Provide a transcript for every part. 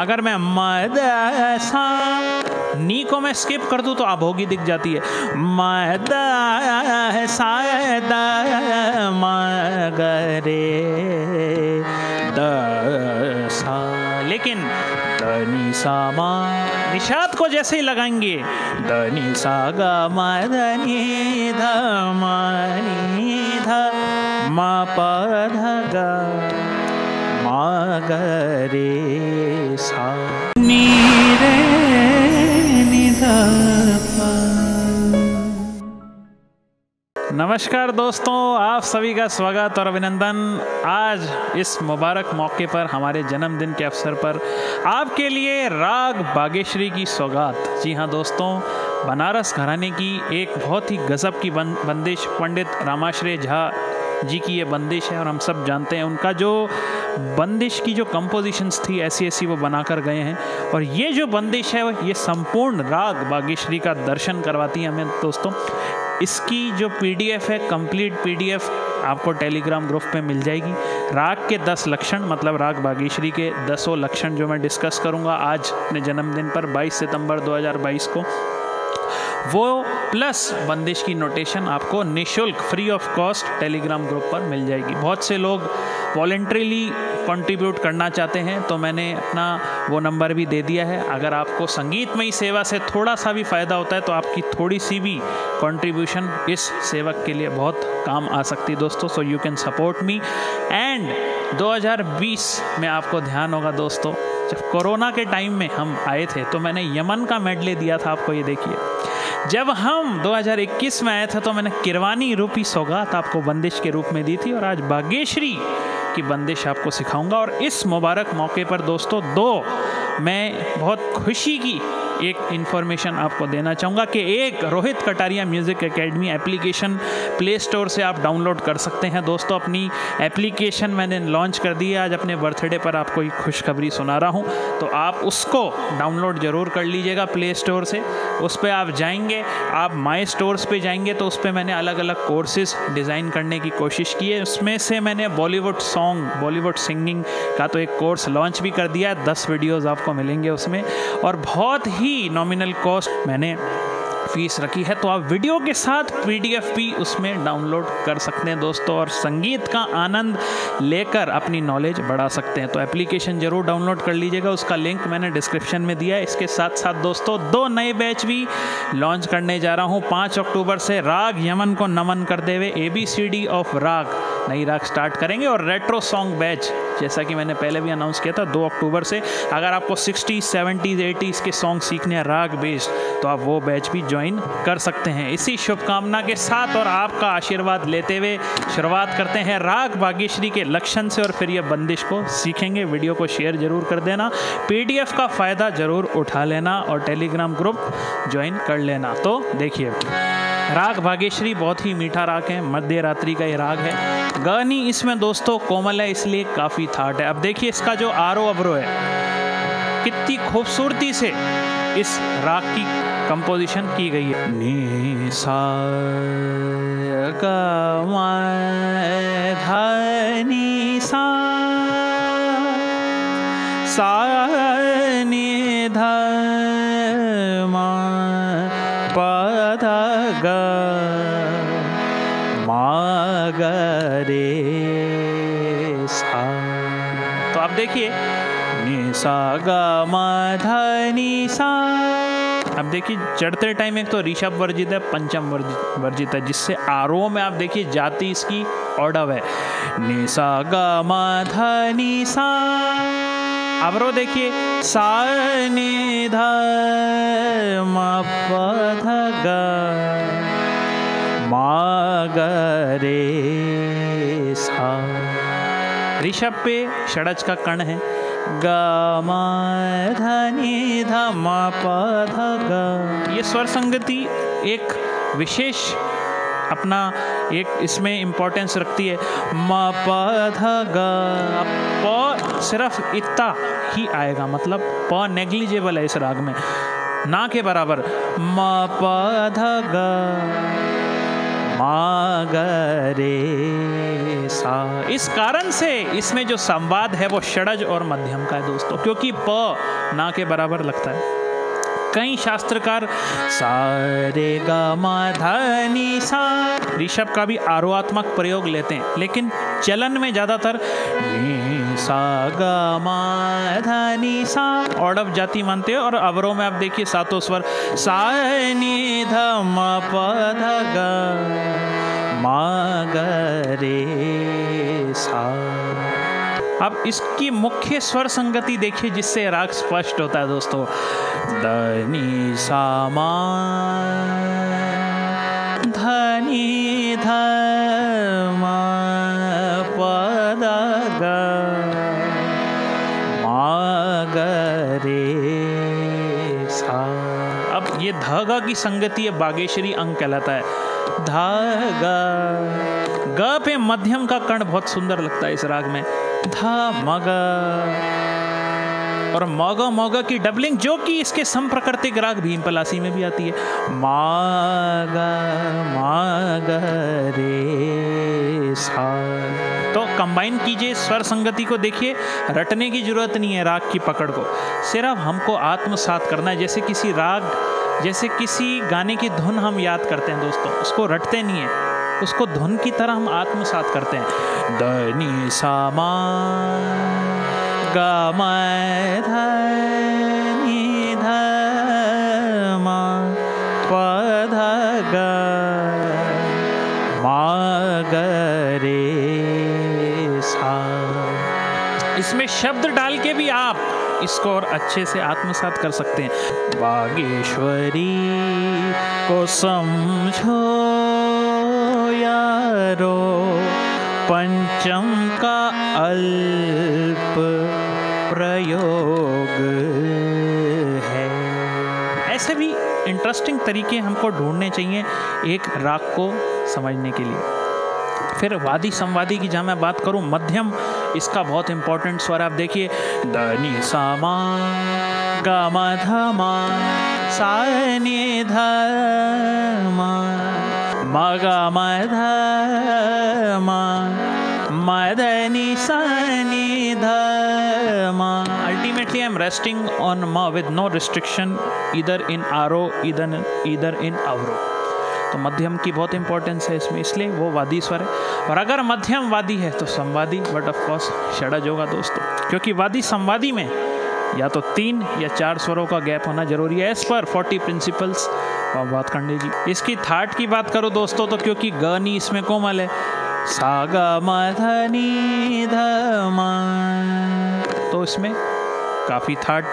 अगर मैं मद सा नी को मैं स्किप कर दूँ तो अभोगी दिख जाती है। मद सा मगरे द लेकिन धनी सा मा, निषाद को जैसे ही लगाएँगे, धनी सा ग म धनी ध म नी ध, म प ध ग म ग सा। नी रे नि ध प नमस्कार दोस्तों, आप सभी का स्वागत और अभिनंदन। आज इस मुबारक मौके पर, हमारे जन्मदिन के अवसर पर आपके लिए राग बागेश्वरी की सौगात। जी हाँ दोस्तों, बनारस घराने की एक बहुत ही गज़ब की बंदिश पंडित रामाश्रय झा जी की ये बंदिश है और हम सब जानते हैं उनका जो बंदिश की जो कंपोजिशंस थी ऐसी ऐसी वो बनाकर गए हैं। और ये जो बंदिश है, ये संपूर्ण राग बागेश्वरी का दर्शन करवाती है हमें दोस्तों। इसकी जो पीडीएफ है कंप्लीट पीडीएफ आपको टेलीग्राम ग्रुप पे मिल जाएगी। राग के दस लक्षण मतलब राग बागेश्वरी के दसों लक्षण जो मैं डिस्कस करूँगा आज अपने जन्मदिन पर 22 सितंबर 2022 को, वो प्लस बंदिश की नोटेशन आपको निशुल्क free of cost Telegram group पर मिल जाएगी। बहुत से लोग वॉल्ट्रीली कंट्रीब्यूट करना चाहते हैं तो मैंने अपना वो नंबर भी दे दिया है। अगर आपको संगीतमयी सेवा से थोड़ा सा भी फ़ायदा होता है तो आपकी थोड़ी सी भी कंट्रीब्यूशन इस सेवक के लिए बहुत काम आ सकती है दोस्तों। So you can support me and 2020 में आपको ध्यान होगा दोस्तों, जब कोरोना के टाइम में हम आए थे तो मैंने यमन का मेडले दिया था, आपको ये देखिए। जब हम 2021 में आए थे तो मैंने किरवानी रूपी सौगात आपको बंदिश के रूप में दी थी, और आज बागेश्वरी की बंदिश आपको सिखाऊँगा। और इस मुबारक मौके पर दोस्तों, दो, मैं बहुत खुशी की एक इन्फॉर्मेशन आपको देना चाहूँगा कि एक Rohit Kataria music academy application play store से आप डाउनलोड कर सकते हैं। दोस्तों, अपनी एप्लीकेशन मैंने लॉन्च कर दी है। आज अपने बर्थडे पर आपको एक खुशखबरी सुना रहा हूँ। तो आप उसको डाउनलोड ज़रूर कर लीजिएगा प्ले स्टोर से। उस पर आप जाएँगे, आप माई स्टोर्स पे जाएँगे तो उस पर मैंने अलग अलग कोर्सेज डिज़ाइन करने की कोशिश की है। उसमें से मैंने बॉलीवुड सॉन्ग बॉलीवुड सिंगिंग का तो एक कोर्स लॉन्च भी कर दिया है। दस वीडियोज़ आपको मिलेंगे उसमें। और बहुत ही ही नॉमिनल कॉस्ट मैंने फ़ीस रखी है। तो आप वीडियो के साथ पीडीएफ भी उसमें डाउनलोड कर सकते हैं दोस्तों और संगीत का आनंद लेकर अपनी नॉलेज बढ़ा सकते हैं। तो एप्लीकेशन ज़रूर डाउनलोड कर लीजिएगा। उसका लिंक मैंने डिस्क्रिप्शन में दिया है। इसके साथ साथ दोस्तों, दो नए बैच भी लॉन्च करने जा रहा हूँ। पाँच अक्टूबर से राग यमन को नमन करते हुए A B C D of राग, नई राग स्टार्ट करेंगे और रेट्रो सॉन्ग बैच जैसा कि मैंने पहले भी अनाउंस किया था, दो अक्टूबर से। अगर आपको सिक्सटीज सेवेंटीज़ एटीज़ के सॉन्ग सीखने हैं, राग बेस्ड तो आप वो बैच भी ज्वाइन कर सकते हैं। इसी शुभकामना के साथ और आपका आशीर्वाद लेते हुए शुरुआत करते हैं राग बागेश्वरी के लक्षण से और फिर ये बंदिश को सीखेंगे। वीडियो को शेयर ज़रूर कर देना। पीडीएफ का फ़ायदा ज़रूर उठा लेना और टेलीग्राम ग्रुप ज्वाइन कर लेना। तो देखिए राग बागेश्वरी बहुत ही मीठा राग है मध्य रात्रि का ये राग है। गानी इसमें दोस्तों कोमल है, इसलिए काफ़ी थाट है। अब देखिए इसका जो आरो अवरो है, कितनी खूबसूरती से इस राग की कंपोजिशन की गई है। नी सा धनी सा सा सा ग म ध सा अब देखिए, चढ़ते टाइम एक तो ऋषभ वर्जित है, पंचम वर्जित है, जिससे आरोह में आप देखिए, जाति इसकी ऑर्डव है। नि सा ग म ध नि सा अवरो देखिए सा नि ध प ध ग म ग रे सा ऋषभ पे षडज का कण है। ग म ध नि ध म प ये स्वर संगति एक विशेष अपना एक इसमें इम्पोर्टेंस रखती है। म प ध ग प सिर्फ़ इतना ही आएगा मतलब प नेग्लिजेबल है इस राग में। ना के बराबर। म प ध ग। मागरे सा। इस कारण से इसमें जो संवाद है वो षडज और मध्यम का है दोस्तों, क्योंकि प ना के बराबर लगता है। कई शास्त्रकार, सारे गधनी सा। ऋषभ का भी आरोहात्मक प्रयोग लेते हैं, लेकिन चलन में ज़्यादातर सा गधनी सा। ऑर्डर जाति मानते हैं और अवरों में आप देखिए सातों स्वर। सा नि धम पध रे सा। अब इसकी मुख्य स्वर संगति देखिए जिससे राग स्पष्ट होता है दोस्तों। दनी सामा की संगति है बागेश्वरी अंग कहलाता है। धागा ग पे मध्यम का कर्ण बहुत सुंदर लगता है इस राग में। धा, मग, और मौगा मौगा की डबलिंग जो कि इसके संप्रकृतिक राग भीम पलासी में भी आती है। मागा, माग रे, सा। तो कंबाइन कीजिए स्वर संगति को देखिए, रटने की ज़रूरत नहीं है राग की पकड़ को। सिर्फ़ हमको आत्मसात करना है, जैसे किसी राग जैसे किसी गाने की धुन हम याद करते हैं दोस्तों, उसको रटते नहीं है, उसको धुन की तरह हम आत्मसात करते हैं। धनी सामा ग सा। इसमें शब्द डाल के भी आप इसको और अच्छे से आत्मसात कर सकते हैं। बागेश्वरी को समझो यारो, पंचम का अल्प प्रयोग है। ऐसे भी इंटरेस्टिंग तरीके हमको ढूँढने चाहिए एक राग को समझने के लिए। फिर वादी संवादी की जहाँ मैं बात करूँ, मध्यम इसका बहुत इंपॉर्टेंट स्वर आप देखिए, धनी सामा, गा धमा सा मध मदनी सनी धमा ultimately I am resting on ma with no restriction इधर इन आरो इधर इधर इन अवरो तो मध्यम की बहुत इंपॉर्टेंस है इसमें, इसलिए वो वादी स्वर है। और अगर मध्यम वादी है तो संवादी बट ऑफ़ कोर्स षडज होगा दोस्तों। क्योंकि वादी संवादी में या तो तीन या चार स्वरों का गैप होना ज़रूरी है। एज पर फोर्टी प्रिंसिपल्स और बात करने जी इसकी थाट की बात करो दोस्तों तो क्योंकि ग नी इसमें कोमल है। सागा मधनी धमा तो इसमें काफ़ी थाट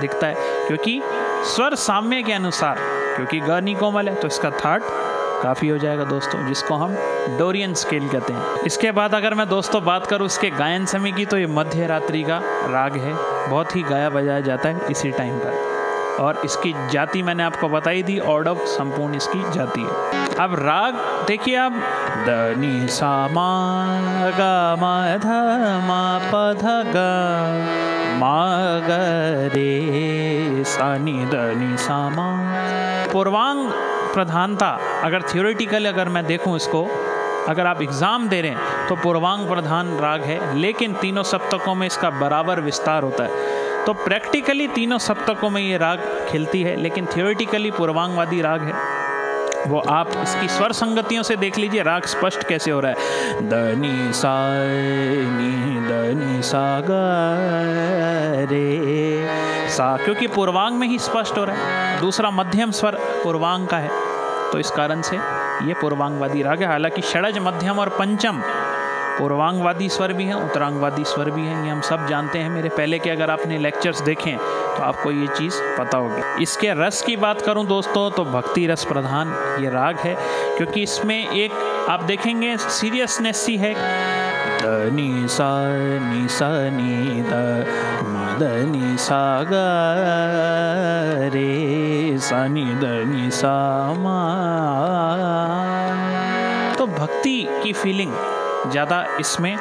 दिखता है। क्योंकि स्वर साम्य के अनुसार, क्योंकि ग नी कोमल है तो इसका थाट काफ़ी हो जाएगा दोस्तों, जिसको हम डोरियन स्केल कहते हैं। इसके बाद अगर मैं दोस्तों बात करूँ इसके गायन समय की तो ये मध्य रात्रि का राग है, बहुत ही गाया बजाया जाता है इसी टाइम पर। और इसकी जाति मैंने आपको बताई थी ऑर्डर संपूर्ण इसकी जाति है। अब राग, देखिए आप, दी सा मा, ग म, ध म, प ग। म ग रे सा नि द नि सा मा पूर्वांग प्रधानता, अगर थियोरिटिकल अगर मैं देखूँ इसको, अगर आप एग्ज़ाम दे रहे हैं तो पूर्वांग प्रधान राग है, लेकिन तीनों सप्तकों में इसका बराबर विस्तार होता है। तो प्रैक्टिकली तीनों सप्तकों में ये राग खिलती है, लेकिन थियोरिटिकली पूर्वांगवादी राग है। वो आप इसकी स्वर संगतियों से देख लीजिए, राग स्पष्ट कैसे हो रहा है। दनी सा नी दनी सा रे। सा, क्योंकि पूर्वांग में ही स्पष्ट हो रहा है, दूसरा मध्यम स्वर पूर्वांग का है। तो इस कारण से ये पूर्वांगवादी राग है। हालाँकि षडज मध्यम और पंचम पूर्वांगवादी स्वर भी हैं, उत्तरांगवादी स्वर भी हैं, ये हम सब जानते हैं। मेरे पहले के अगर आपने लेक्चर्स देखें तो आपको ये चीज़ पता होगी। इसके रस की बात करूँ दोस्तों तो भक्ति रस प्रधान, ये राग है, क्योंकि इसमें एक, आप देखेंगे सीरियसनेस सी है। नी सा नी सा, नी द, मदनी सा ग रे सा, नी द नी सा, मा। तो भक्ति की फीलिंग ज़्यादा इसमें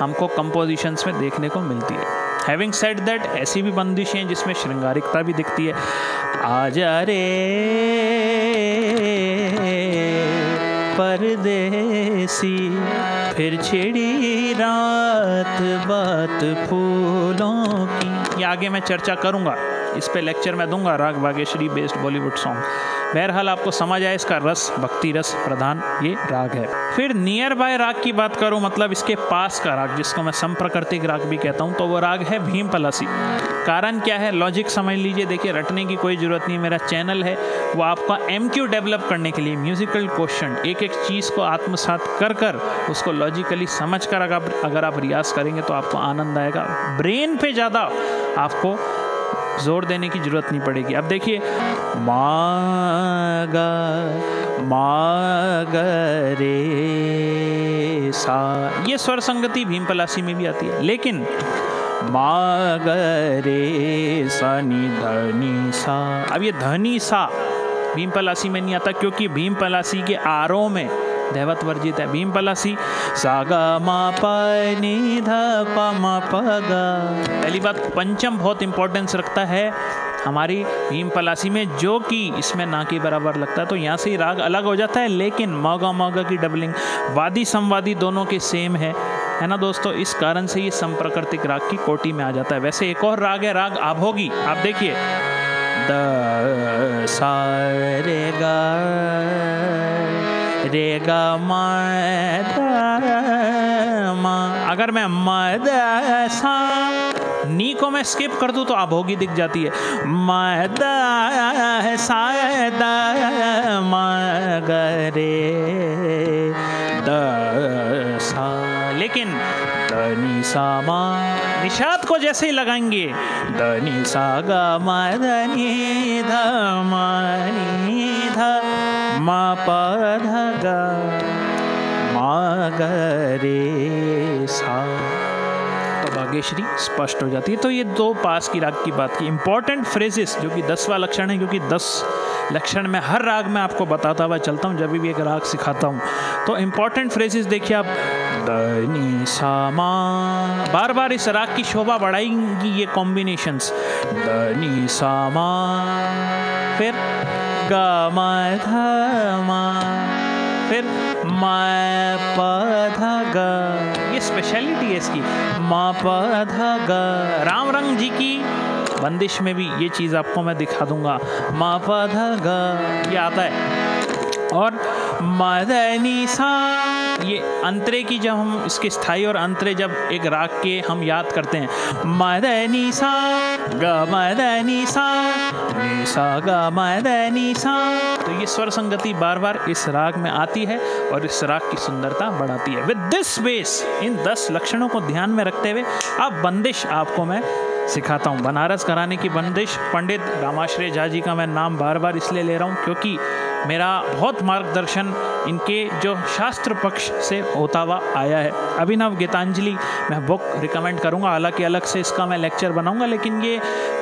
हमको कंपोजिशंस में देखने को मिलती है। हैविंग सेड दैट ऐसी भी बंदिशें हैं जिसमें श्रृंगारिकता भी दिखती है। आ जा रे परदेसी, फिर छिड़ी रात बात फूलों की। ये आगे मैं चर्चा करूँगा। इस पे लेक्चर मैं दूँगा राग बागेश्वरी बेस्ड बॉलीवुड सॉन्ग बहरहाल आपको समझ आए इसका रस, भक्ति रस प्रधान ये राग है। फिर नियर बाय राग की बात करूँ मतलब इसके पास का राग, जिसको मैं संप्रकृतिक राग भी कहता हूँ तो वो राग है भीम पलासी। कारण क्या है? लॉजिक समझ लीजिए। देखिए, रटने की कोई ज़रूरत नहीं, मेरा चैनल है। वो आपका एम डेवलप करने के लिए म्यूजिकल क्वेश्चन एक एक चीज़ को आत्मसात कर कर उसको लॉजिकली समझ कर अगर आप रियाज करेंगे तो आपको आनंद आएगा। ब्रेन पे ज़्यादा आपको ज़ोर देने की ज़रूरत नहीं पड़ेगी। अब देखिए, मागा मागरे सा। ये स्वर संगति भीम पलासी में भी आती है। लेकिन मागरे सनी धनी सा। अब ये धनी सा भीम पलासी में नहीं आता, क्योंकि भीम पलासी के आरों में दैवत वर्जित है। भीम पलासी सागा मा ध पगा। पहली बात, पंचम बहुत इंपॉर्टेंस रखता है हमारी भीम पलासी में, जो कि इसमें ना के बराबर लगता है। तो यहाँ से ही राग अलग हो जाता है, लेकिन मौगा मौगा की डबलिंग वादी संवादी दोनों के सेम है। है ना दोस्तों? इस कारण से ये संप्रकृतिक राग की कोटि में आ जाता है। वैसे एक और राग है, राग आभोगी। आप देखिए। द सा रे गा रे ग अगर मैं मद सा नी को मैं स्किप कर दूँ तो अभोगी दिख जाती है। मद सा द सा लेकिन धनी सा मा निषाद को जैसे ही लगाएँगे, धनी सा गा मा ध मनी ध मा ग मा रे सा। तो भाग्यश्री स्पष्ट हो जाती है। तो ये दो पास की राग की बात की इंपॉर्टेंट फ्रेजेस जो कि दसवा लक्षण है, क्योंकि दस लक्षण में हर राग में आपको बताता हुआ चलता हूँ, जब भी एक राग सिखाता हूँ। तो इंपॉर्टेंट फ्रेजेस देखिए आप। दनी सामा। बार बार इस राग की शोभा बढ़ाएँगी ये कॉम्बिनेशंस दनी सामा। फिर गा फिर ग ये स्पेशलिटी है इसकी। मा ग राम रंग जी की बंदिश में भी ये चीज़ आपको मैं दिखा दूँगा। मा पधा ग ये आता है। और मदनी सा। ये अंतरे की जब हम इसके स्थायी और अंतरे जब एक राग के हम याद करते हैं। मदनी सा। सा सा सा तो ये स्वर संगति बार बार इस राग में आती है और इस राग की सुंदरता बढ़ाती है। विद दिस बेस इन दस लक्षणों को ध्यान में रखते हुए अब बंदिश आपको मैं सिखाता हूँ। बनारस कराने की बंदिश, पंडित रामाश्रय झा जी का मैं नाम बार बार इसलिए ले रहा हूँ क्योंकि मेरा बहुत मार्गदर्शन इनके जो शास्त्र पक्ष से होता हुआ आया है। अभिनव गीतांजलि मैं बुक रिकमेंड करूँगा। हालाँकि अलग से इसका मैं लेक्चर बनाऊँगा, लेकिन ये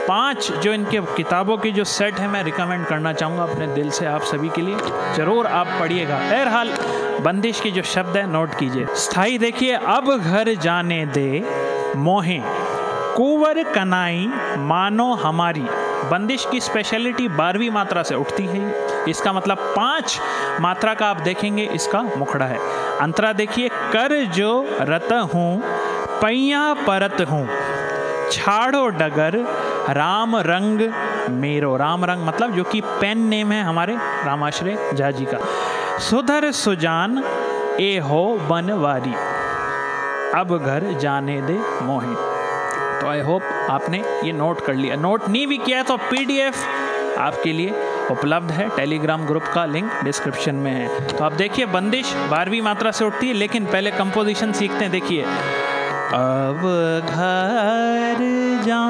पाँच जो इनके किताबों की जो सेट है, मैं रिकमेंड करना चाहूँगा अपने दिल से आप सभी के लिए। ज़रूर आप पढ़िएगा। बहरहाल, बंदिश के जो शब्द है नोट कीजिए। स्थायी देखिए, अब घर जाने दे मोहे। कुंवर कनाई मानो हमारी। बंदिश की स्पेशलिटी बारहवीं मात्रा से उठती है। इसका मतलब पाँच मात्रा का आप देखेंगे, इसका मुखड़ा है। अंतरा देखिए, कर जो रत हूँ, पैया परत हूँ, छाड़ो डगर, राम रंग मेरो। राम रंग मतलब जो कि पेन नेम है हमारे रामाश्रय झा जी का। सुधर सुजान, ए हो बनवारी, अब घर जाने दे मोहित तो आई होप आपने ये नोट कर लिया। नोट नहीं भी किया तो पीडीएफ आपके लिए उपलब्ध है। टेलीग्राम ग्रुप का लिंक डिस्क्रिप्शन में है। तो आप देखिए, बंदिश बारहवीं मात्रा से उठती है, लेकिन पहले कंपोजिशन सीखते हैं। देखिए। अब घर जा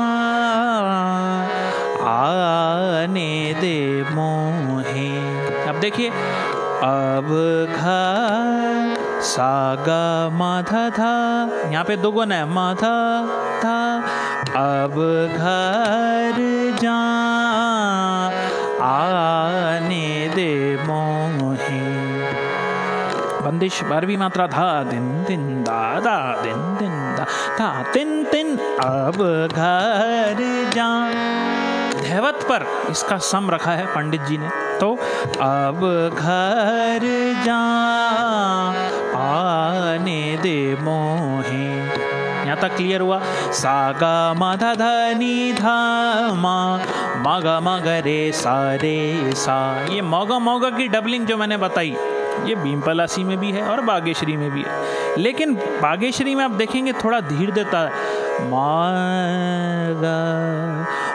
आने दे मोहे। अब देखिए, अब घर सागा माधा था। यहाँ पे दो गुण है माधा था अब घर जा आने दे मोहे। बंदिश, बारहवीं मात्रा धा, दिन दिन, दा दा, दिन दिन, दा, धा, तिन तिन, अब घर जा कहवत पर इसका सम रखा है पंडित जी ने। तो अब घर जा आने दे मोहे। यहाँ तक क्लियर हुआ। सागा माधा धनी धामा, मगा मगरे सारे सा ये मोगा मोगा की डबलिंग जो मैंने बताई, ये भीमपलासी में भी है और बागेश्वरी में भी है। लेकिन बागेश्वरी में आप देखेंगे थोड़ा धीर देता है। मागा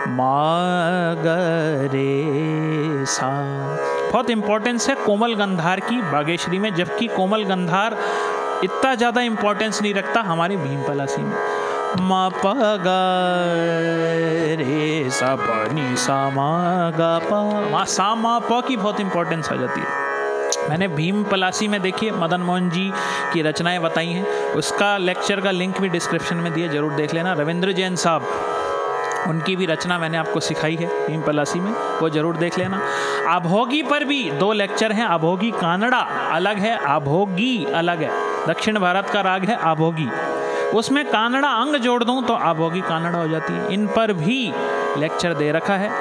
मागरे सा। बहुत इंपॉर्टेंस है कोमल गंधार की बागेश्वरी में, जबकि कोमल गंधार इतना ज़्यादा इंपॉर्टेंस नहीं रखता हमारी भीमपलासी में। मा पा रे सा सा मा पा। मा सा मा प की बहुत इंपॉर्टेंस आ जाती है। मैंने भीम पलासी में देखिए मदन मोहन जी की रचनाएँ बताई हैं। उसका लेक्चर का लिंक भी डिस्क्रिप्शन में दिया, ज़रूर देख लेना। रविंद्र जैन साहब, उनकी भी रचना मैंने आपको सिखाई है भीम पलासी में, वो ज़रूर देख लेना। आभोगी पर भी दो लेक्चर हैं, अभोगी कानड़ा अलग है, अभोगी अलग है। दक्षिण भारत का राग है आभोगी। उसमें कानड़ा अंग जोड़ दूँ तो आभोगी कानड़ा हो जाती है। इन पर भी लेक्चर दे रखा है।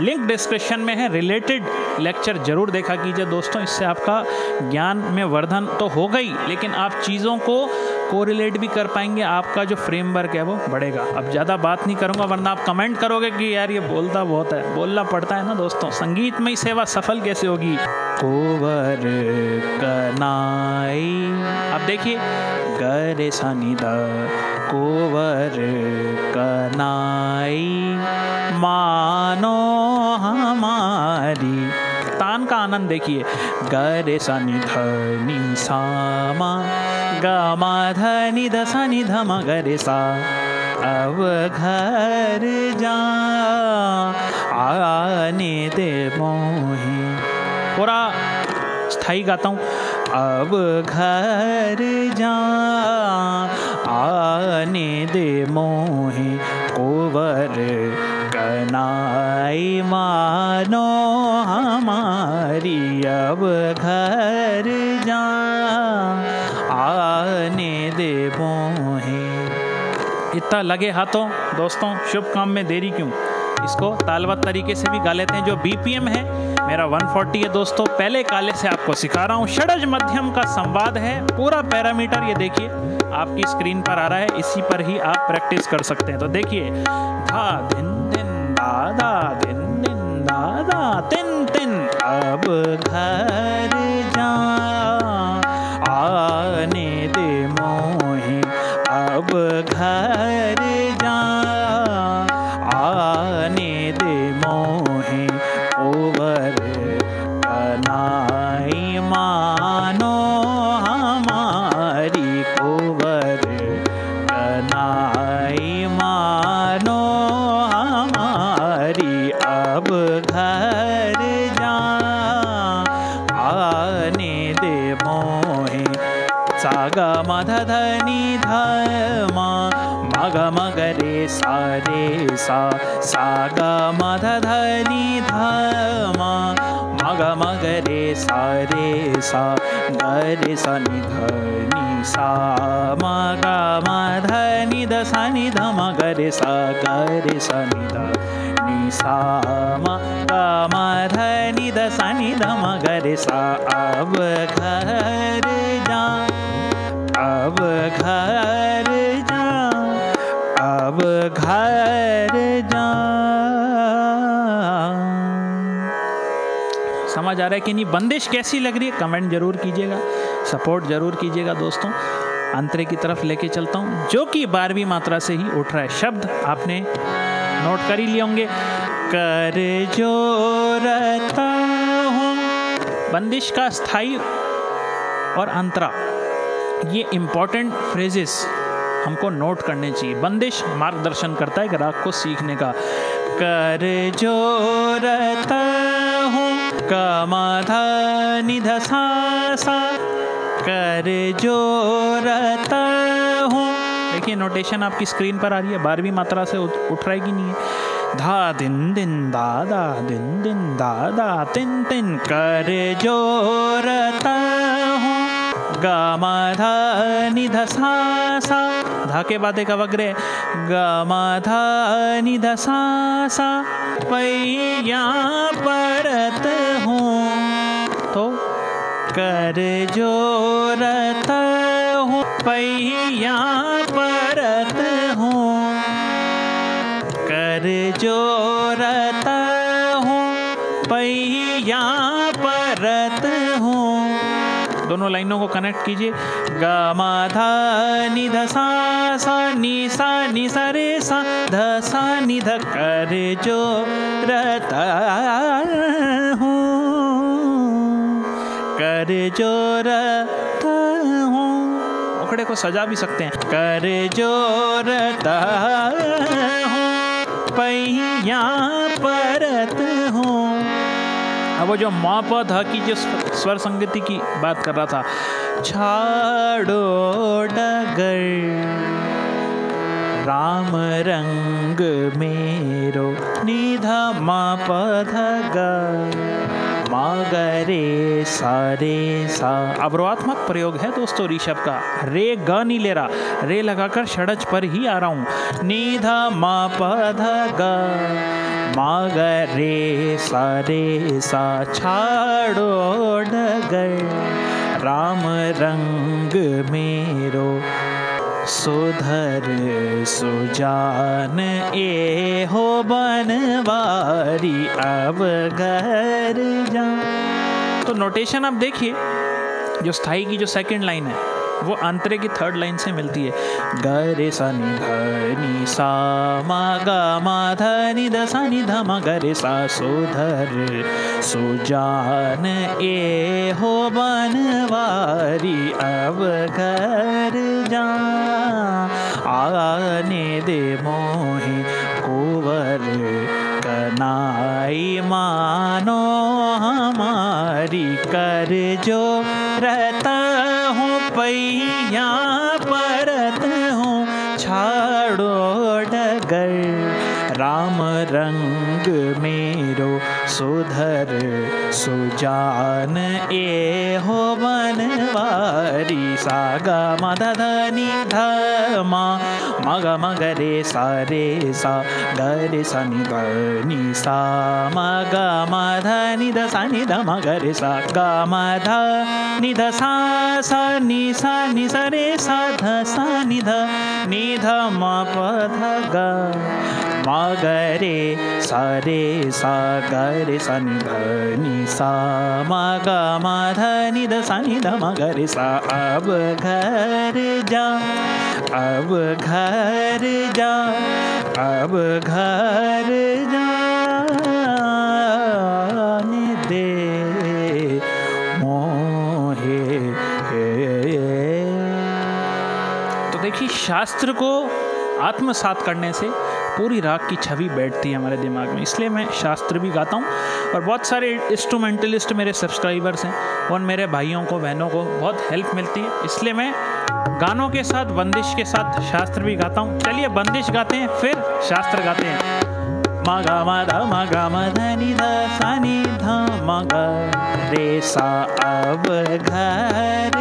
लिंक डिस्क्रिप्शन में है। रिलेटेड लेक्चर ज़रूर देखा कीजिए दोस्तों। इससे आपका ज्ञान में वर्धन तो हो गई लेकिन आप चीज़ों को कोरिलेट भी कर पाएँगे, आपका जो फ्रेमवर्क है वो बढ़ेगा। अब ज़्यादा बात नहीं करूँगा, वरना आप कमेंट करोगे कि यार ये बोलता बहुत है। बोलना पड़ता है ना दोस्तों? संगीत में ही सेवा सफल कैसे होगी? कोवर कनाई। अब देखिए। गरे सनिदा, कोवर कनाई। मानो हमारी। तान का आनंद देखिए। गरे सनि धनी सामा। गा धनी ध सनि धम गरे सा अब घर जा आने दे मोहे। पूरा स्थायी गाता हूँ। अब घर जा आने दे मोहे। कोवर कनाई मानो हमारी। अब घर इतना लगे हाथों। दोस्तों, शुभ काम में देरी क्यों? इसको तालवत तरीके से भी गा लेते हैं, जो बीपीएम है। मेरा 140 है दोस्तों। पहले काले से आपको सिखा रहा हूँ। षडज मध्यम का संवाद है। पूरा पैरामीटर ये देखिए। आपकी स्क्रीन पर आ रहा है। इसी पर ही आप प्रैक्टिस कर सकते हैं। तो देखिए। धा दिन दिन दादा दिन दिन दादा तिन तिन अब घर जा सा सा गा माधनि धा मग मग रे सा रे सा ग गरे सनि धनि सा मगा ध दशा निमगर सा ग गरे सनि ध नि सा म गा मा ध दशा निमगरे सा अव अव घर अब घर जा समझ आ रहा है कि नहीं? बंदिश कैसी लग रही है? कमेंट ज़रूर कीजिएगा। सपोर्ट ज़रूर कीजिएगा दोस्तों। अंतरे की तरफ़ लेके चलता हूँ, जो कि बारहवीं मात्रा से ही उठ रहा है। शब्द आपने नोट कर ही लिए होंगे। कर जोरता हूँ। बंदिश का स्थायी और अंतरा, ये इंपॉर्टेंट फ्रेजेस हमको नोट करने चाहिए। बंदिश मार्गदर्शन करता है राग को सीखने का। कर जोरता हूँ कमाधा निध सा कर जोरता हूँ। देखिए नोटेशन आपकी स्क्रीन पर आ रही है। बारहवीं मात्रा से उठ रहा है कि नहीं है? धा, दिन दिन दादा दिन दिन दादा तिन तिन। कर जोरता हूँ ग म ध नि ध सा सा धा के बाद एक अवग्रह ग म ध नि ध सा सा पैया परत हूँ। तो कर जोरत हूँ। पैया परत हूँ। कर जोरत दोनों लाइनों को कनेक्ट कीजिए। ग, म नि, ध, सा सा, नि सा नि, सा, रे, सा, ध, सा, नि, ध, कर, जो रता हूँ। कर, जो रता हूँ। उखड़े को सजा भी सकते हैं। कर, जो रता हूँ। अब वो जो माँ प ध की जो स्वर संगति की बात कर रहा था। छाड़ो डगर, राम रंग मेरो, निधा मा मागरे सारे सा। अवरोहात्मक प्रयोग है दोस्तों ऋषभ का। रे ग नहीं ले रहा। रे लगाकर षडज पर ही आ रहा हूँ। निधा मा पध ग मागरे सारे सा छाड़ो डगर राम रंग मेरो, सुधर सुजान ए हो बनवारी अब घर जा। तो नोटेशन आप देखिए, जो स्थायी की जो सेकंड लाइन है वो अंतरे की थर्ड लाइन से मिलती है। ग रे सा नि ध नि सा, मा ग, मा ध नि ध सा नि ध, मा ग रे सा सुधर सुजान ए हो बनवारी, अब घर जा। आने दे मोहे कोवर, कनाई मानो हमारी, कर जो मेरो सुधर, सुजान, ए हो बनवारी सा ग म ध ध नि ध म म ग म ग रे, सा रे, सा ग रे, सा, नि ग नि, सा, म ध, नि ध सा, नि, ध, म, ग, रे, सा, ग, म, ध, नि, ध, सा सा, नि सा नि, सा, रे, सा, ध, सा, नि, ध नि, ध, म, प, ध, ग मा ग रे सा रे सा ग रे सा नि ध सा मा ग मा सा सा अब घर जा अब घर जा। अब घर मोहे। तो देखिए, शास्त्र को आत्मसात करने से पूरी राग की छवि बैठती है हमारे दिमाग में। इसलिए मैं शास्त्र भी गाता हूँ और बहुत सारे इंस्ट्रूमेंटलिस्ट मेरे सब्सक्राइबर्स हैं। और मेरे भाइयों को, बहनों को बहुत हेल्प मिलती है। इसलिए मैं गानों के साथ, बंदिश के साथ शास्त्र भी गाता हूँ। चलिए बंदिश गाते हैं, फिर शास्त्र गाते हैं। मा गा मा ध मा गा मा ध ध सा नि ध मा ग रे सा अब घर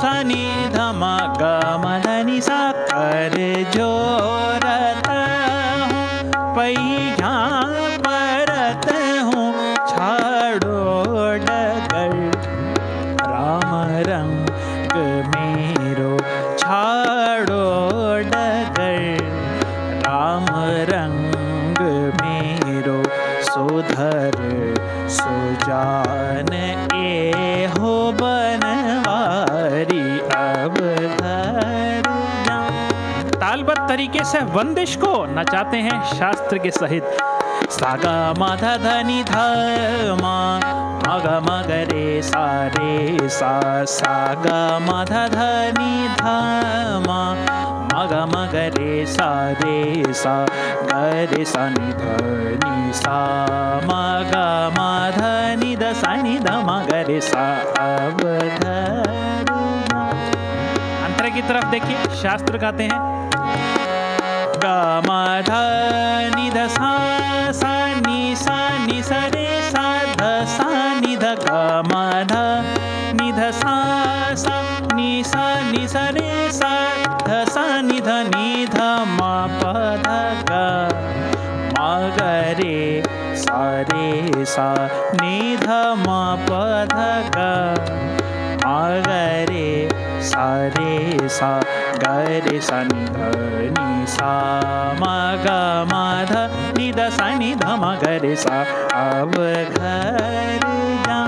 शनि धमकनि सर्जो जा तालबद्ध तरीके से वंदिश को नचाते हैं शास्त्र के सहित। सा ग धनी ध मग नि ध म म ग म ग रे सा। रे सा सा ग म ध ध नि ध म म ग म ग रे सा। रे सा ग सा नि ध सा म ग म ध ध सा नि ध म रे सा। अब अंतर की तरफ़ देखिए, शास्त्र गाते हैं। ग म ध नि ध सा नि सा नि सा रे सा ध सा नि ध ग म ध नि ध सा ध सा नि ध नि ध म प ध ग म ग रे सा रे सा नि ध म प ध ग म ग रे सा रे सा ग रे सा सा म ग म ध नि ध सा नि सा अब घर जा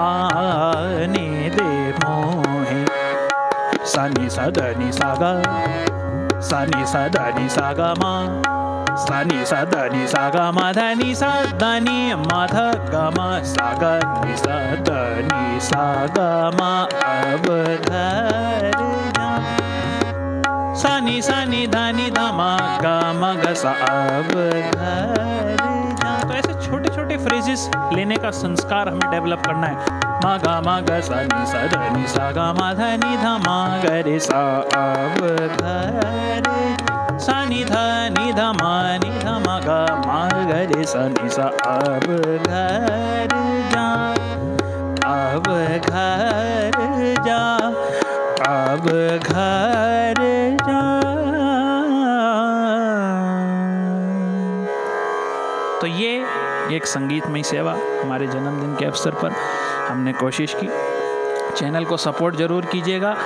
आने दे मोहे। सा नि सा ध नि सा नि सा ध नि सा ग म सा नि सा ध नि सा ग म ध नि सा ध म ध अब घर जा सा नि सा नि ध नि ध म ग सा अब तो ऐसे छोटे छोटे फ्रेजेस लेने का संस्कार हमें डेवलप करना है। म ग म ग सा नी सा ध नि सा गा, म ध नि ध म ग सा अब सा नि ध नि म नि ध म ग म ग सा नि सा अब घर जा अब घर जा अब घर तो ये एक संगीतमय सेवा हमारे जन्मदिन के अवसर पर हमने कोशिश की। चैनल को सपोर्ट ज़रूर कीजिएगा।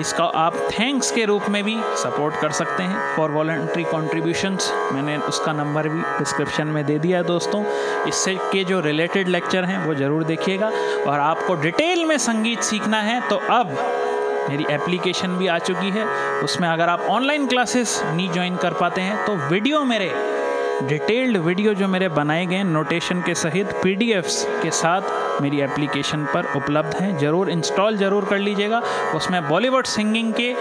इसका आप थैंक्स के रूप में भी सपोर्ट कर सकते हैं। फॉर वॉल्ट्री कॉन्ट्रीब्यूशंस मैंने उसका नंबर भी डिस्क्रिप्शन में दे दिया है दोस्तों। इससे के जो रिलेटेड लेक्चर हैं वो ज़रूर देखिएगा। और आपको डिटेल में संगीत सीखना है तो अब मेरी एप्लीकेशन भी आ चुकी है। उसमें अगर आप ऑनलाइन क्लासेस नहीं ज्वाइन कर पाते हैं तो वीडियो मेरे डिटेल्ड वीडियो जो मेरे बनाए गए नोटेशन के सहित पीडीएफ्स के साथ मेरी एप्लीकेशन पर उपलब्ध हैं। ज़रूर इंस्टॉल ज़रूर कर लीजिएगा। उसमें बॉलीवुड सिंगिंग के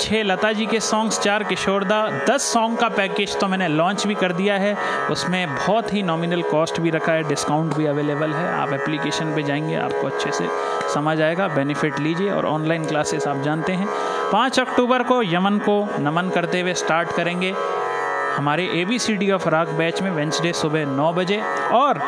छः लता जी के सॉन्ग्स चार किशोरदा दस सॉन्ग का पैकेज तो मैंने लॉन्च भी कर दिया है। उसमें बहुत ही नॉमिनल कॉस्ट भी रखा है डिस्काउंट भी अवेलेबल है। आप एप्लीकेशन पे जाएँगे, आपको अच्छे से समझ आएगा। बेनिफिट लीजिए और ऑनलाइन क्लासेस आप जानते हैं। पाँच अक्टूबर को यमन को नमन करते हुए स्टार्ट करेंगे। हमारे A B C D of राग बैच में वेंसडे सुबह नौ बजे और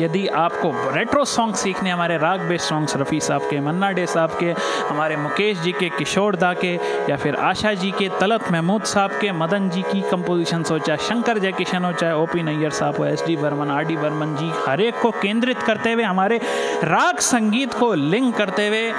यदि आपको रेट्रो सॉन्ग सीखने हमारे राग बेस्ड सॉन्ग्स रफ़ी साहब के मन्ना डे साहब के, हमारे मुकेश जी के किशोर दा के, या फिर आशा जी के तलत महमूद साहब के मदन जी की कंपोजिशन हो, चाहे शंकर जय किशन हो, चाहे ओ पी नैयर साहब हो S D Burman R D Burman ji, हर एक को केंद्रित करते हुए हमारे राग संगीत को लिंक करते हुए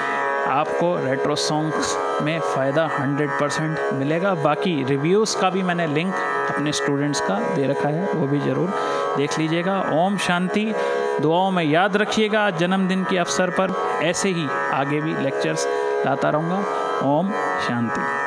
आपको रेट्रो सॉन्ग्स में फ़ायदा 100 परसेंट मिलेगा। बाकी रिव्यूज़ का भी मैंने लिंक अपने स्टूडेंट्स का दे रखा है, वो भी ज़रूर देख लीजिएगा। ओम शांति, दुआओं में याद रखिएगा जन्मदिन के अवसर पर। ऐसे ही आगे भी लेक्चर्स लाता रहूँगा। ओम शांति।